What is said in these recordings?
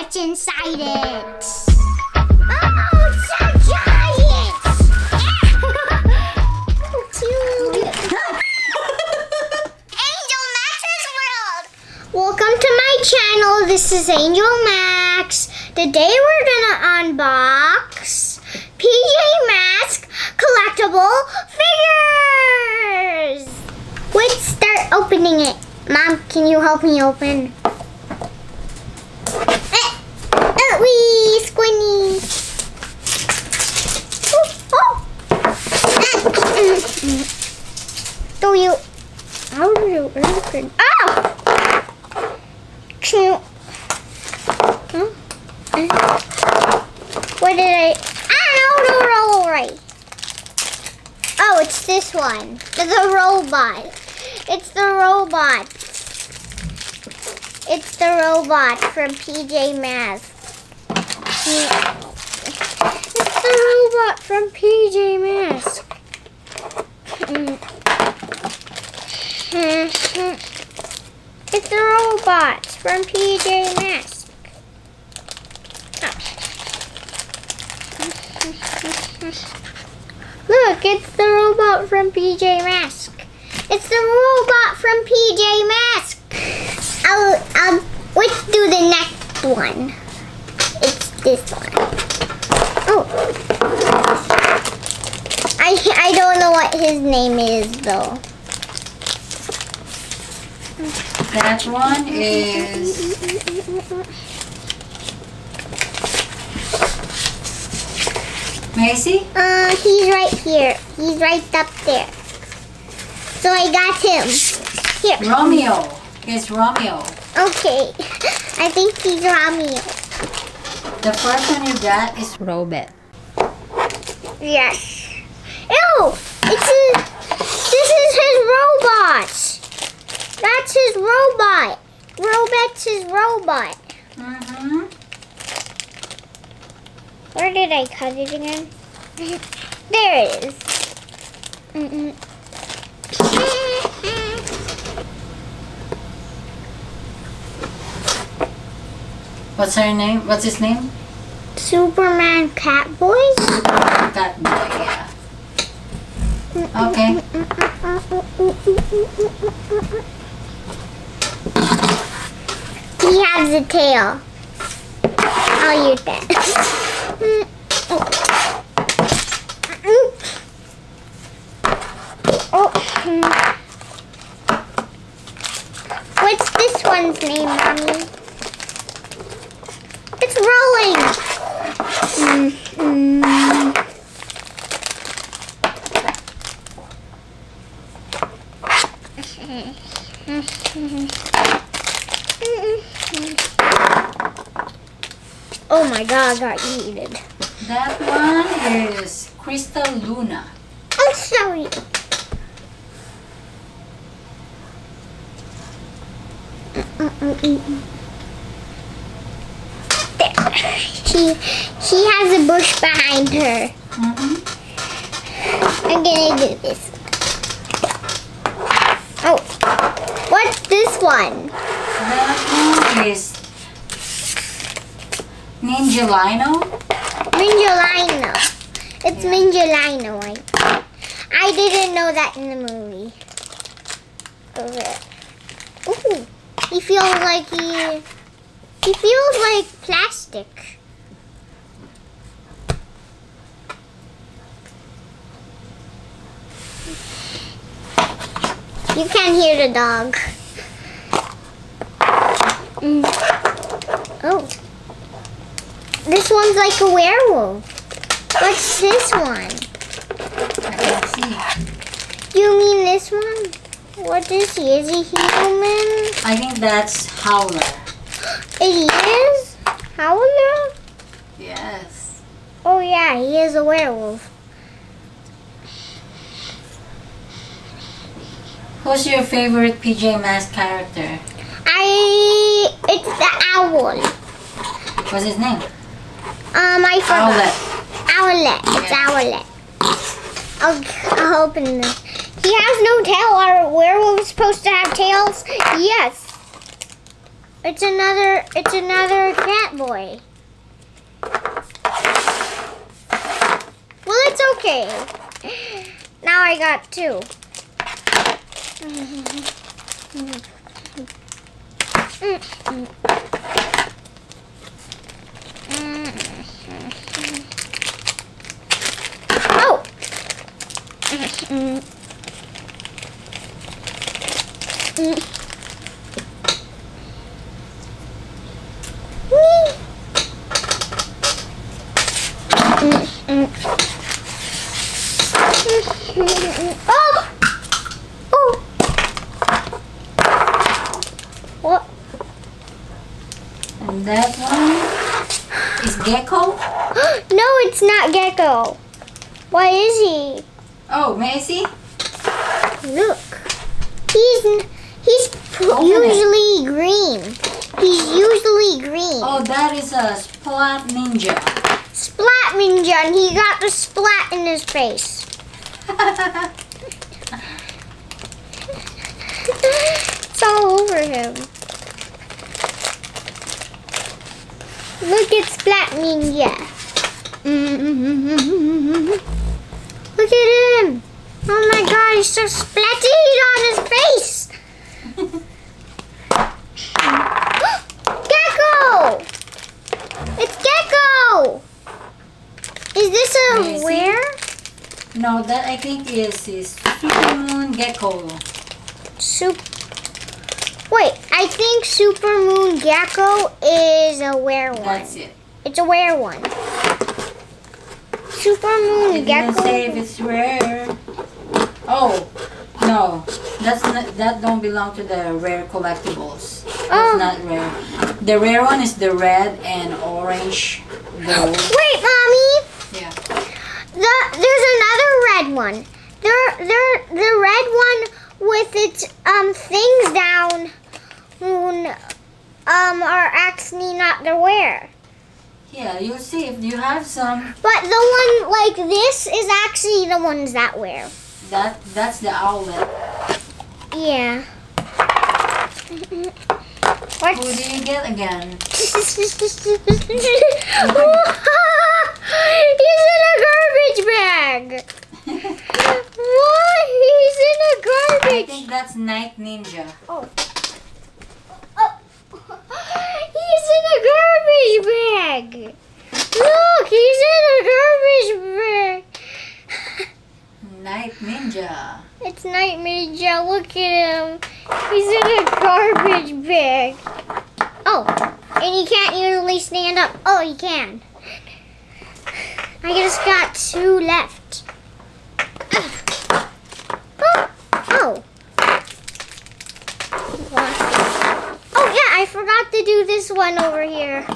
what's inside it. Oh, it's a giant! Angel Max's World! Welcome to my channel. This is Angel Max. Today we're gonna unbox PJ Masks collectible figures. Let's start opening it. Mom, can you help me open? Eh, oh, wee, squinty. Oh, oh. Ah, mm, mm. Do you? How do you open? Oh! Can? Huh? Eh. What did I? Ah, no, no, roll right. Oh, it's this one. The robot. It's the robot. It's the robot from PJ Masks. It's the robot from PJ Masks. It's the robot from PJ Masks. Look, it's the robot from PJ Masks. It's the robot from PJ Masks. I'll, I'll, let's do the next one. It's this one. Oh. I, I don't know what his name is though. That one is Macy. Uh, he's right here. He's right up there. So I got him. Here. Romeo. It's Romeo. Okay. I think he's Romeo. The first one you got is Robert. Yes. Ew! It's his, this is his robot. That's his robot. Robot's his robot. Mm-hmm. Where did I cut it again? there it is. Mm-mm. What's her name? What's his name? Superman Catboy? Cat boy. Yeah. Okay. He has a tail. I'll use that. Oh. What's this one's name, Mommy? It's rolling. Mm-hmm. Oh my god, I got eaten. That one is Crystal Luna. I'm sorry. There. She she has a bush behind her. Mm-hmm. I'm gonna do this. Oh, what's this one? That one is Ninjalino. Minjalino. It's Minjalino. I, I didn't know that in the movie. Ooh, he feels like he he feels like plastic. You can't hear the dog. Mm. This one's like a werewolf. What's this one? I can see. You mean this one? What is he? Is he human? I think that's Howler. It is? Howler? Yes. Oh yeah, he is a werewolf. Who's your favorite PJ Masks character? I it's the owl. What's his name? Um I forgot. Owlette. Owlette. It's Owlette. I'll, I'll open this. He has no tail. Are werewolves supposed to have tails? Yes. It's another. It's another cat boy. Well, it's okay. Now I got two. Oh. Oh! Oh! What? And that one is Gekko. No, it's not Gekko. Why is he? Oh, may I see? Look. He's he's Open it. usually green. He's usually green. Oh, that is a Splat Ninja. Splat Ninja, and he got the splat in his face. It's all over him. Look at Splat Ninja. Look at him. Oh my god, he's so splatty on his face. Gekko! It's Gekko! Is this a May I see? where? no, that I think is is Super Moon Gekko. Sup- Wait, I think Super Moon Gekko is a were one. That's it. It's a were one. Super Moon Gekko. say if it's rare. Oh, no. That's not, that don't belong to the rare collectibles. That's Oh. not rare. The rare one is the red and orange gold. Wait, mommy. Yeah. The, there's another red one. There, there, the red one with its um things down, mm, um, are actually not the wear. Yeah, you'll see if you have some. But the one like this is actually the ones that wear. That that's the Owlette. Yeah. What? Who do you get again? He's in a garbage bag. What? He's in a garbage. I think that's Night Ninja. Oh. He's in a garbage bag. Look, he's in a garbage bag. Night Ninja. It's Night Ninja. Look at him. He's in a garbage bag. Oh, and he can't usually stand up. Oh, he can. I just got two left. Oh. Oh. Oh, yeah, I forgot to do this one over here.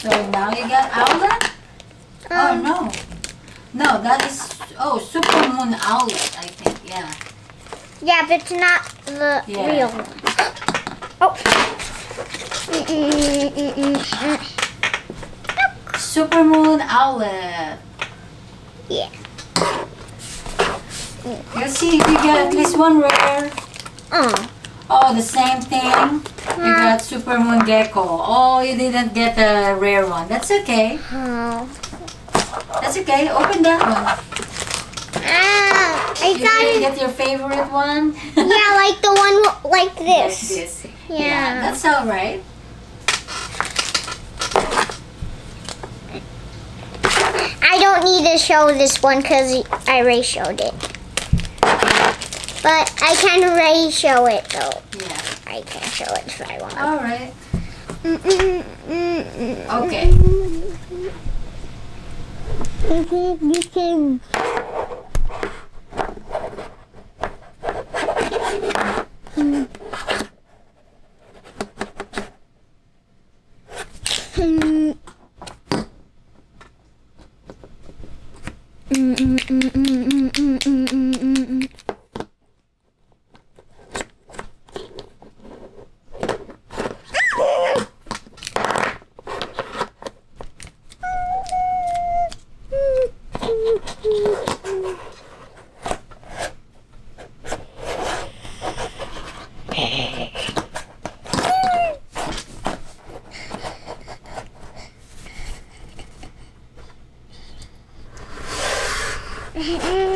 So now you got Owlette? oh Um, no. No, that is oh Super Moon Owlette, I think. Yeah. Yeah, but it's not the Yeah. real one. Oh. Super Moon Owlette. Yeah. Let's see if you get at least one rare. Oh. Oh, the same thing. You mm. got Super Moon Gekko. Oh, you didn't get a rare one. That's okay. Oh. That's okay. Open that one. Ah, I You didn't it, get your favorite one? yeah, like the one like Like this. this. Yeah. that's all right. I don't need to show this one because I already showed it. But I can already show it though. Yeah. I can show it if I want. All right. Okay. Mm-mm.